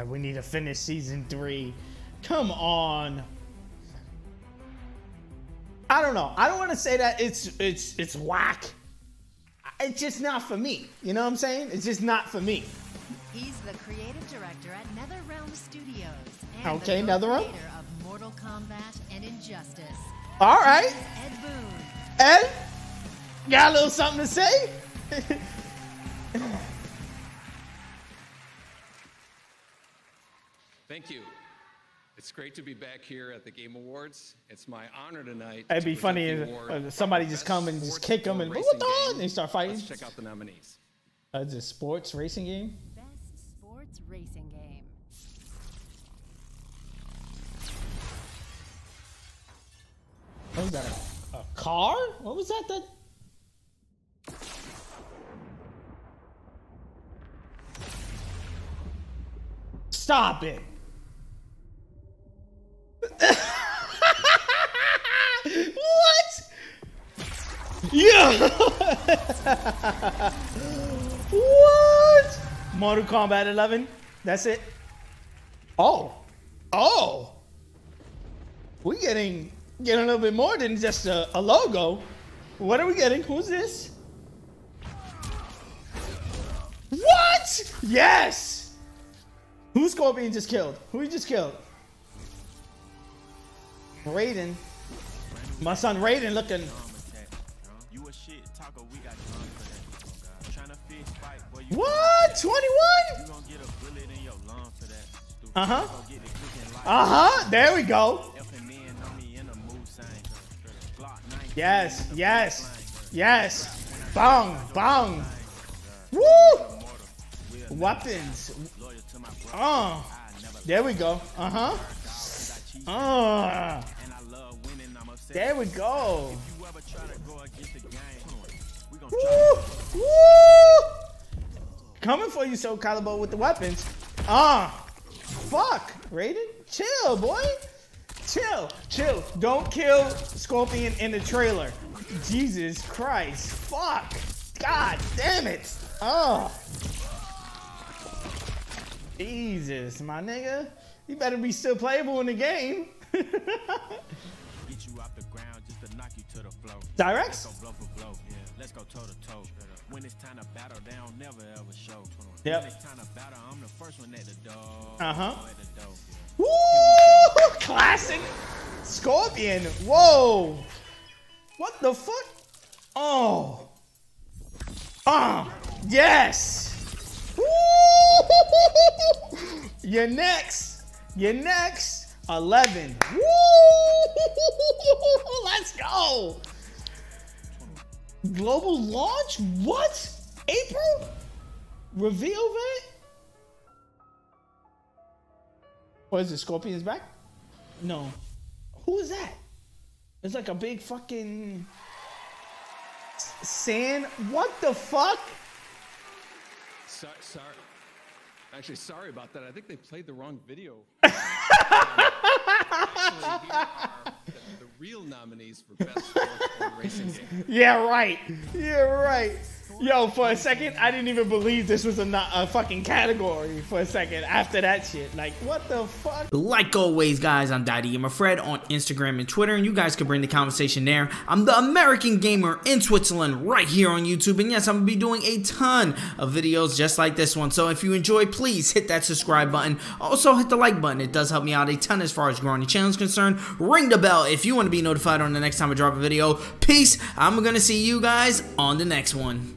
And we need to finish season three. Come on. I don't know. I don't want to say that it's it's it's whack. It's just not for me. You know what I'm saying? It's just not for me. He's the creative director at NetherRealm Studios. And Okay, the NetherRealm. creator of Mortal Kombat and Injustice. All right. Ed Boon. Ed, got a little something to say? Thank you. It's great to be back here at the Game Awards. It's my honor tonight. It'd to be present funny if award uh, for somebody just come and just kick them and, Racing "What the and they start fighting. Let's check out the nominees. Uh, it's a sports racing game. Sports racing game. Oh, what was that? A, a car? What was that? That. Stop it. what? Yeah. what? Mortal Kombat 11. That's it. Oh. Oh. We getting getting a little bit more than just a, a logo. What are we getting? Who's this? What? Yes. Who Scorpion just killed? Who he just killed? Raiden. My son Raiden looking. What? 21? you gon' get a bullet in your lung for that. Stupid. Uh huh. Go get it clicking like Uh huh. There we go. F and men on me in a mood sign. Glock 19 Yes. Yes. Yes. Bong. Bong. Woo. Weapons. Loyal to my brother, Oh. There we go. Uh huh. got. Uh. And I love winning, I'm upset. There we go. You ever try to go against the game? We gon' Woo! try. Woo! Coming for you, Soul Calibur, with the weapons. Ah, fuck, Raiden, chill, boy, chill, chill. Don't kill Scorpion in the trailer. Jesus Christ, fuck, God damn it. Oh, Jesus, my nigga, you better be still playable in the game. Get you off the ground just to knock you to the floor. Let's go blow for blow. Yeah. Let's go toe to toe. When it's time to battle, they don't never ever show. Yep. When it's time to battle, I'm the first one at the door. Uh-huh. Woo! Classic Scorpion. Whoa. What the fuck? Oh. Ah. yes. Woo! You're next. You're next. 11. Woo! Let's go. Global launch? What? April? Reveal that? What is it? Scorpion's back? No. Who is that? It's like a big fucking s- sand. What the fuck? Sorry, sorry. Actually, sorry about that. I think they played the wrong video. The, real nominees for Best Racing Game. Yeah, right. Yeah, right. Yo, for a second, I didn't even believe this was a, a fucking category for a second after that shit. Like, what the fuck? Like always, guys, I'm Daddy Gamer Fred on Instagram and Twitter, and you guys can bring the conversation there. I'm the American Gamer in Switzerland right here on YouTube, and yes, I'm gonna be doing a ton of videos just like this one. So if you enjoy, please hit that subscribe button. Also, hit the like button. It does help me out a ton as far as growing the channel is concerned. Ring the bell if you want to be notified on the next time I drop a video. Peace. I'm gonna see you guys on the next one.